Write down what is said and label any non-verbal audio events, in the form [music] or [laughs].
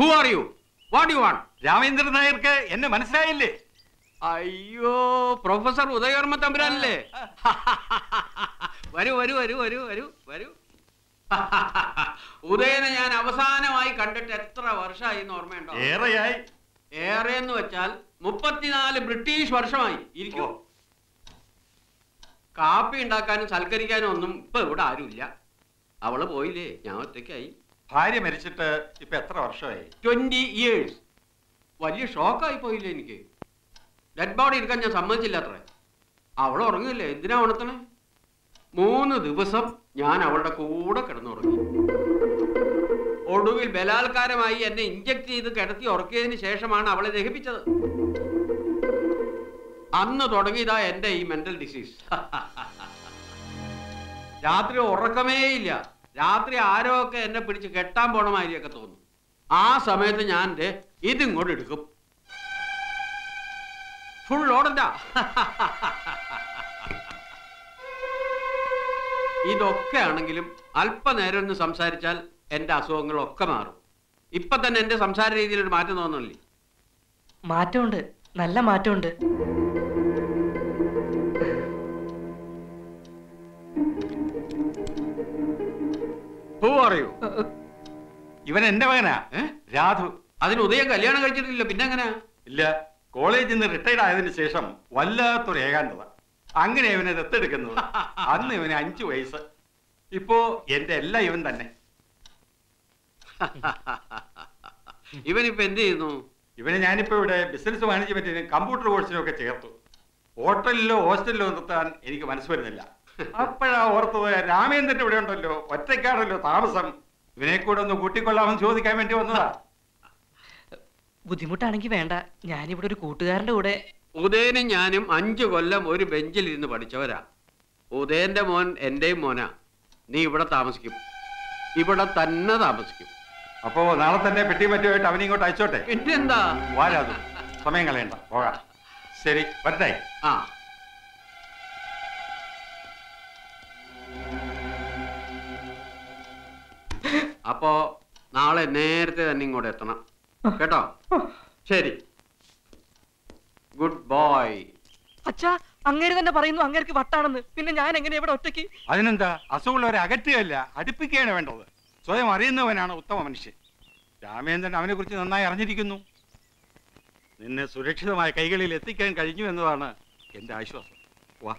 Who are you what you want Ramendran നായർക്ക് എന്നെ മനസ്സിലായില്ലേ? അയ്യോ പ്രൊഫസർ ഉദയവർമ്മ തമ്പുരാനല്ലേ? [laughs] വരൂ വരൂ വരൂ വരൂ വരൂ വരൂ. [laughs] ഉദയനെ ഞാൻ അവസാനമായി കണ്ടിട്ട് എത്ര വർഷമായി എന്ന് ഓർമ്മയുണ്ടോ? ഏറെയായി. ഏറെ എന്ന് വെച്ചാൽ മുപ്പത്തിനാല് ബ്രിട്ടീഷ് വർഷമായി. ഇരിക്കോ. കാപ്പി ഉണ്ടാക്കാനും സൽക്കരിക്കാനും ഒന്നും ഇപ്പൊ ഇവിടെ ആരുമില്ല. അവൾ പോയില്ലേ? ഞാൻ ഒറ്റയ്ക്കായി. ഭാര്യ മരിച്ചിട്ട് ഇപ്പൊ എത്ര വർഷമായി? ട്വന്റി ഇയേഴ്സ് വലിയ ഷോക്കായി പോയില്ലേ എനിക്ക്. ഡെഡ് ബോഡി എടുക്കാൻ ഞാൻ സമ്മതിച്ചില്ല അത്ര. അവൾ ഉറങ്ങില്ലേ എന്തിനാ ഉണർത്തണേ? മൂന്ന് ദിവസം ഞാൻ അവളുടെ കൂടെ കിടന്നുറങ്ങി. ഒടുവിൽ ബലാത്കാരമായി എന്നെ ഇഞ്ചക്ട് ചെയ്ത് കിടത്തി ഉറക്കിയതിന് ശേഷമാണ് അവളെ ദഹിപ്പിച്ചത്. അന്ന് തുടങ്ങിയതാ എന്റെ ഈ മെന്റൽ ഡിസീസ് [laughs] രാത്രി ഉറക്കമേ ഇല്ല. രാത്രി ആരോ ഒക്കെ എന്നെ പിടിച്ച് കെട്ടാൻ പോണ മാതിരിയൊക്കെ തോന്നും. ആ സമയത്ത് ഞാൻ എന്റെ ഇതിങ്ങോട്ട് എടുക്കും. ഫുൾ ഓടണ്ട ഇതൊക്കെ ആണെങ്കിലും അല്പനേരം ഒന്ന് സംസാരിച്ചാൽ എന്റെ അസുഖങ്ങളൊക്കെ മാറും. ഇപ്പൊ തന്നെ എന്റെ സംസാര രീതിയിൽ ഒരു മാറ്റം തോന്നുന്നില്ലേ? മാറ്റമുണ്ട്. നല്ല മാറ്റമുണ്ട്. ഹൂ അറിയൂ ഇവൻ എന്റെ മകനാ. രാധു. അതിന് ഉദയം കല്യാണം കഴിച്ചിട്ടില്ല. പിന്നെ എങ്ങനെ? ഇല്ല. കോളേജിൽ നിന്ന് റിട്ടയർഡ് ആയതിനു ശേഷം വല്ലാത്തൊരു ഏകാന്തത. അങ്ങനെ ഇവനെ ദത്തെടുക്കുന്നത്. [laughs] അന്ന് ഇവന് അഞ്ചു വയസ്സ്. ഇപ്പോ എന്റെ എല്ലാം ഇവൻ തന്നെ. [laughs] ഇവനിപ്പോ എന്ത് ചെയ്യുന്നു? ഇവനെ ഞാനിപ്പോ ഇവിടെ ബിസിനസ് മാനേജ്മെന്റിനും കമ്പ്യൂട്ടർ കോഴ്സിനും ഒക്കെ ചേർത്തു. ഹോട്ടലിലോ ഹോസ്റ്റലിലോ നിർത്താൻ എനിക്ക് മനസ്സ് വരുന്നില്ല. അപ്പോഴാ ഓർത്തത് രാമേന്ദ്രൻ ഇവിടെ ഉണ്ടല്ലോ ഒറ്റയ്ക്കാണല്ലോ താമസം. ഇവനെ കൂടെ ഒന്ന് കൂട്ടിക്കൊള്ളാമെന്ന് ചോദിക്കാൻ വേണ്ടി വന്നതാ. ബുദ്ധിമുട്ടാണെങ്കിൽ വേണ്ട. ഞാനിവിടെ ഒരു കൂട്ടുകാരന്റെ കൂടെ. ഉദയനും ഞാനും അഞ്ചു കൊല്ലം ഒരു ബെഞ്ചിൽ ഇരുന്ന് പഠിച്ചവരാ. ഉദയന്റെ മോൻ എന്റെയും മോനാ. നീ ഇവിടെ താമസിക്കും. ഇവിടെ തന്നെ താമസിക്കും. അപ്പോ നാളെ തന്നെ പെട്ടി പറ്റുമായിട്ട് അവനെ ഇങ്ങോട്ട് അയച്ചോട്ടെ? പിന്നെന്താ? വാരാതു സമയം കളയണ്ട. പോകാം. ശരി വരട്ടെ? ആ. അപ്പോ നാളെ നേരത്തെ തന്നെ ഇങ്ങോട്ട് എത്തണം. കേട്ടോ? ശരി. ഗുഡ് ബോയ് അച്ഛാ അങ്ങേര് തന്നെ പറയുന്നു അങ്ങേർക്ക് വട്ടാണെന്ന്. പിന്നെ ഞാൻ എങ്ങനെ ഇവിടെ ഒറ്റയ്ക്ക്? അതിനെന്താ? അസുഖമുള്ളവരെ അകറ്റുകയല്ല അടുപ്പിക്കുകയാണ് വേണ്ടത്. സ്വയം അറിയുന്നവനാണ് ഉത്തമ മനുഷ്യൻ. രാമേന്ദ്രൻ അവനെ കുറിച്ച് നന്നായി അറിഞ്ഞിരിക്കുന്നു. നിന്നെ സുരക്ഷിതമായ കൈകളിൽ എത്തിക്കാൻ കഴിഞ്ഞു എന്നതാണ് എന്റെ ആശ്വാസം. വാ.